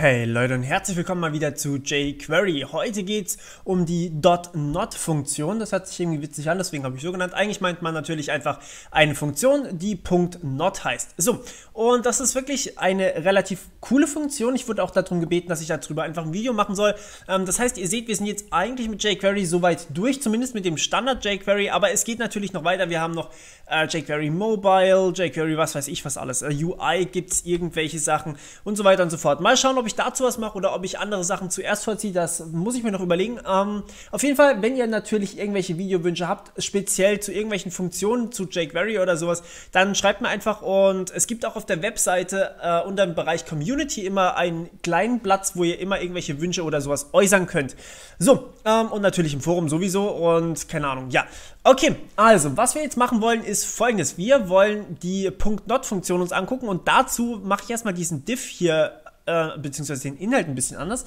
Hey Leute und herzlich willkommen mal wieder zu jQuery. Heute geht es um die .not-Funktion. Das hört sich irgendwie witzig an, deswegen habe ich so genannt. Eigentlich meint man natürlich einfach eine Funktion, die .not heißt. So, und das ist wirklich eine relativ coole Funktion. Ich wurde auch darum gebeten, dass ich darüber einfach ein Video machen soll. Ähm, das heißt, ihr seht, wir sind jetzt eigentlich mit jQuery soweit durch, zumindest mit dem Standard jQuery, aber es geht natürlich noch weiter. Wir haben noch äh, jQuery Mobile, jQuery was weiß ich was alles. Äh, UI gibt es irgendwelche Sachen und so weiter und so fort. Mal schauen, ob ich dazu was mache oder ob ich andere Sachen zuerst vollziehe, das muss ich mir noch überlegen. Ähm, auf jeden Fall, wenn ihr natürlich irgendwelche Videowünsche habt, speziell zu irgendwelchen Funktionen, zu jQuery oder sowas, dann schreibt mir einfach und es gibt auch auf der Webseite äh, unter dem Bereich Community immer einen kleinen Platz, wo ihr immer irgendwelche Wünsche oder sowas äußern könnt. So, ähm, und natürlich im Forum sowieso und keine Ahnung, ja. Okay, also, was wir jetzt machen wollen, ist folgendes. Wir wollen die .not-Funktion uns angucken und dazu mache ich erstmal diesen diff hier äh, beziehungsweise den Inhalt ein bisschen anders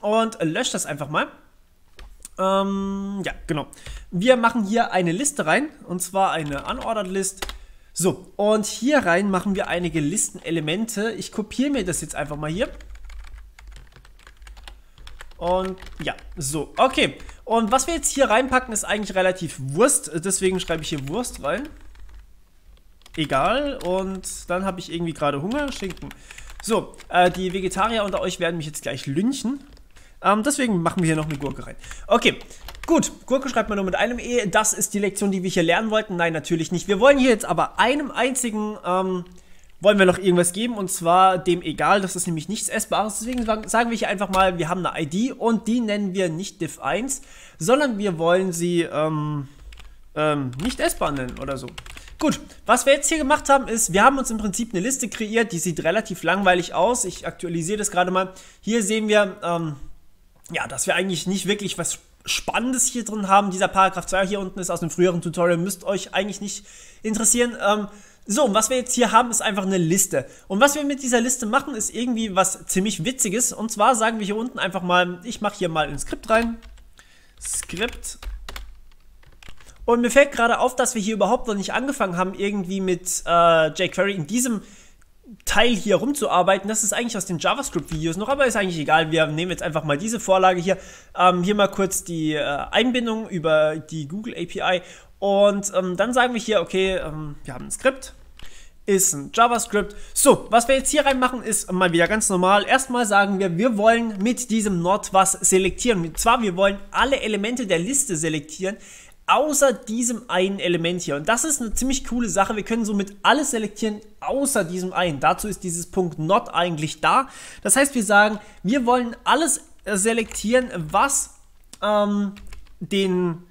und lösche das einfach mal. Ähm, ja, genau. Wir machen hier eine Liste rein und zwar eine Unordered List. So, und hier rein machen wir einige Listenelemente. Ich kopiere mir das jetzt einfach mal hier. Und ja, so, okay. Und was wir jetzt hier reinpacken, ist eigentlich relativ Wurst. Deswegen schreibe ich hier Wurst rein. Egal. Und dann habe ich irgendwie gerade Hunger. Schinken. So, äh, die Vegetarier unter euch werden mich jetzt gleich lynchen. Ähm, deswegen machen wir hier noch eine Gurke rein. Okay, gut. Gurke schreibt man nur mit einem E. Das ist die Lektion, die wir hier lernen wollten. Nein, natürlich nicht. Wir wollen hier jetzt aber einem einzigen, ähm, wollen wir noch irgendwas geben. Und zwar dem egal. Das ist nämlich nichts Essbares. Deswegen sagen wir hier einfach mal, wir haben eine ID. Und die nennen wir nicht diff1, sondern wir wollen sie, ähm, ähm, nicht essbar nennen oder so. Gut, was wir jetzt hier gemacht haben, ist, wir haben uns im Prinzip eine Liste kreiert, die sieht relativ langweilig aus. Ich aktualisiere das gerade mal. Hier sehen wir, ähm, ja, dass wir eigentlich nicht wirklich was Spannendes hier drin haben. Dieser Paragraph 2 hier unten ist aus einem früheren Tutorial, müsst euch eigentlich nicht interessieren. Ähm, so, und was wir jetzt hier haben, ist einfach eine Liste. Und was wir mit dieser Liste machen, ist irgendwie was ziemlich Witziges. Und zwar sagen wir hier unten einfach mal, ich mache hier mal ein Skript rein. Skript und mir fällt gerade auf, dass wir hier überhaupt noch nicht angefangen haben, irgendwie mit äh, jQuery in diesem Teil hier rumzuarbeiten. Das ist eigentlich aus den JavaScript-Videos noch, aber ist eigentlich egal. Wir nehmen jetzt einfach mal diese Vorlage hier. Ähm, hier mal kurz die äh, Einbindung über die Google API. Und ähm, dann sagen wir hier, okay, ähm, wir haben ein Skript, ist ein JavaScript. So, was wir jetzt hier reinmachen, ist mal wieder ganz normal. Erstmal sagen wir, wir wollen mit diesem Not was selektieren. Und zwar, wir wollen alle Elemente der Liste selektieren, außer diesem einen Element hier. Und das ist eine ziemlich coole Sache. Wir können somit alles selektieren, außer diesem einen. Dazu ist dieses Punkt Not eigentlich da. Das heißt, wir sagen, wir wollen alles selektieren, was ähm, den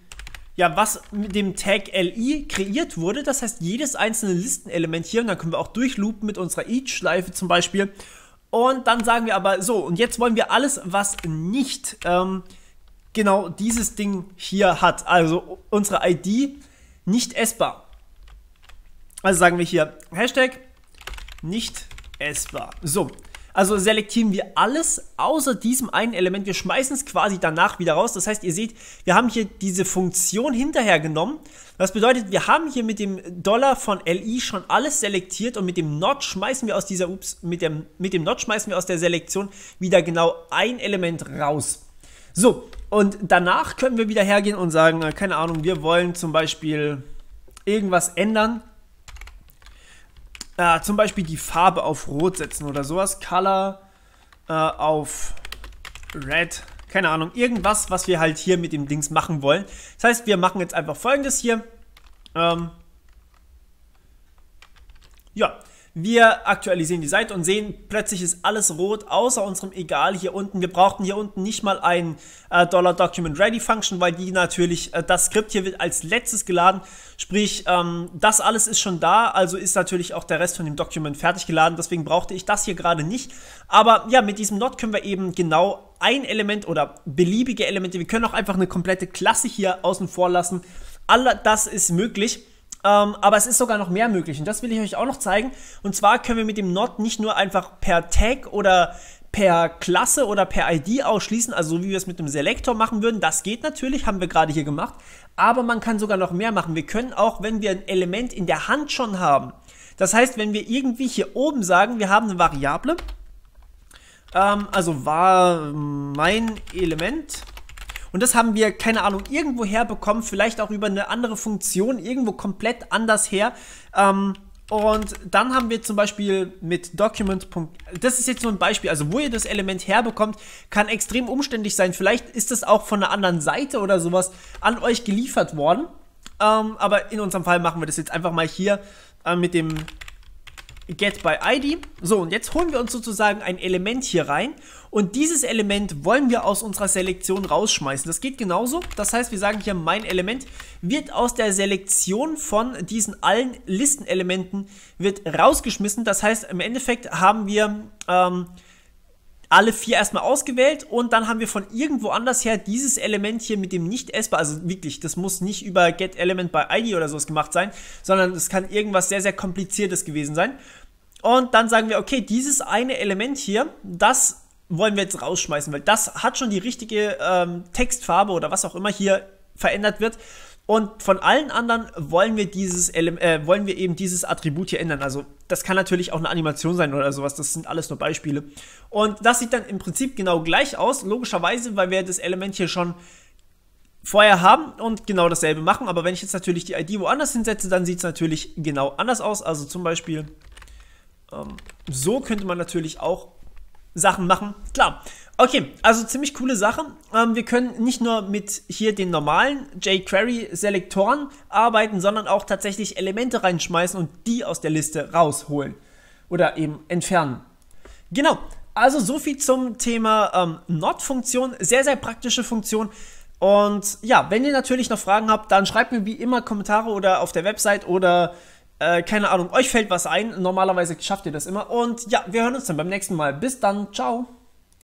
ja, was mit dem Tag li kreiert wurde. Das heißt, jedes einzelne Listenelement hier, und dann können wir auch durchloopen mit unserer each-Schleife zum Beispiel. Und dann sagen wir aber so, und jetzt wollen wir alles, was nicht ähm, genau dieses Ding hier hat. Also unsere ID nicht essbar. Also sagen wir hier Hashtag nicht essbar. So, also selektieren wir alles außer diesem einen Element. Wir schmeißen es quasi danach wieder raus. Das heißt, ihr seht, wir haben hier diese Funktion hinterher genommen. Das bedeutet, wir haben hier mit dem Dollar von LI schon alles selektiert und mit dem Not schmeißen wir aus dieser, ups, mit dem, mit dem Not schmeißen wir aus der Selektion wieder genau ein Element raus. So, und danach können wir wieder hergehen und sagen, äh, keine Ahnung, wir wollen zum Beispiel irgendwas ändern. Äh, zum Beispiel die Farbe auf Rot setzen oder sowas. Color äh, auf Red. Keine Ahnung, irgendwas, was wir halt hier mit dem Dings machen wollen. Das heißt, wir machen jetzt einfach folgendes hier. Ähm, ja, wir aktualisieren die Seite und sehen, plötzlich ist alles rot, außer unserem Egal hier unten. Wir brauchten hier unten nicht mal ein äh, $Document Ready Function, weil die natürlich, äh, das Skript hier wird als letztes geladen. Sprich, ähm, das alles ist schon da, also ist natürlich auch der Rest von dem Document fertig geladen. Deswegen brauchte ich das hier gerade nicht. Aber ja, mit diesem Not können wir eben genau ein Element oder beliebige Elemente, wir können auch einfach eine komplette Klasse hier außen vor lassen. All das ist möglich. Ähm, aber es ist sogar noch mehr möglich und das will ich euch auch noch zeigen. Und zwar können wir mit dem Not nicht nur einfach per Tag oder per Klasse oder per ID ausschließen, also so wie wir es mit dem Selektor machen würden. Das geht natürlich, haben wir gerade hier gemacht. Aber man kann sogar noch mehr machen. Wir können auch, wenn wir ein Element in der Hand schon haben, das heißt, wenn wir irgendwie hier oben sagen, wir haben eine Variable, ähm, also war mein Element. Und das haben wir, keine Ahnung, irgendwo herbekommen, vielleicht auch über eine andere Funktion, irgendwo komplett anders her. Ähm, und dann haben wir zum Beispiel mit Document. Das ist jetzt nur ein Beispiel. Also, wo ihr das Element herbekommt, kann extrem umständlich sein. Vielleicht ist das auch von einer anderen Seite oder sowas an euch geliefert worden. Ähm, aber in unserem Fall machen wir das jetzt einfach mal hier äh, mit dem Get by ID. So, und jetzt holen wir uns sozusagen ein Element hier rein und dieses Element wollen wir aus unserer Selektion rausschmeißen. Das geht genauso. Das heißt, wir sagen hier, mein Element wird aus der Selektion von diesen allen Listenelementen wird rausgeschmissen. Das heißt, im Endeffekt haben wir ähm, alle vier erstmal ausgewählt und dann haben wir von irgendwo anders her dieses Element hier mit dem nicht essbar, also wirklich, das muss nicht über getElement by ID oder sowas gemacht sein, sondern es kann irgendwas sehr, sehr kompliziertes gewesen sein. Und dann sagen wir, okay, dieses eine Element hier, das wollen wir jetzt rausschmeißen, weil das hat schon die richtige ähm, Textfarbe oder was auch immer hier verändert wird. Und von allen anderen wollen wir dieses äh, wollen wir eben dieses Attribut hier ändern. Also das kann natürlich auch eine Animation sein oder sowas. Das sind alles nur Beispiele. Und das sieht dann im Prinzip genau gleich aus, logischerweise, weil wir das Element hier schon vorher haben und genau dasselbe machen. Aber wenn ich jetzt natürlich die ID woanders hinsetze, dann sieht es natürlich genau anders aus. Also zum Beispiel ähm, so könnte man natürlich auch Sachen machen. Klar. Okay, also ziemlich coole Sache. Ähm, wir können nicht nur mit hier den normalen jQuery-Selektoren arbeiten, sondern auch tatsächlich Elemente reinschmeißen und die aus der Liste rausholen. Oder eben entfernen. Genau. Also so viel zum Thema ähm, Not-Funktion. Sehr, sehr praktische Funktion. Und ja, wenn ihr natürlich noch Fragen habt, dann schreibt mir wie immer Kommentare oder auf der Website oder äh, keine Ahnung, euch fällt was ein. Normalerweise schafft ihr das immer. Und ja, wir hören uns dann beim nächsten Mal. Bis dann. Ciao.